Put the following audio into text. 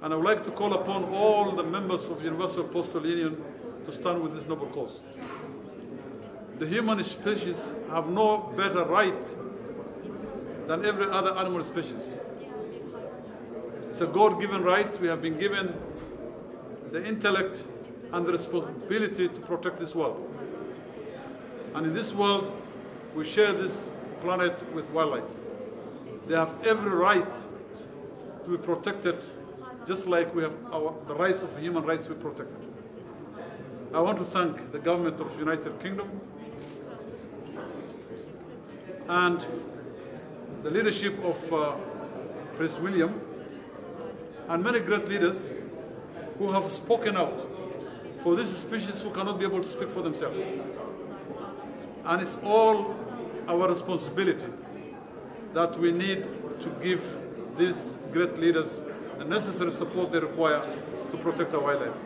And I would like to call upon all the members of Universal Postal Union to stand with this noble cause. The human species have no better right than every other animal species. It's a God-given right. We have been given the intellect and the responsibility to protect this world. And in this world, we share this planet with wildlife. They have every right to be protected just like we have our, the rights of human rights to be protected. I want to thank the government of United Kingdom and the leadership of uh, Prince William and many great leaders who have spoken out for these species who cannot be able to speak for themselves. And it's all our responsibility that we need to give these great leaders the necessary support they require to protect our wildlife.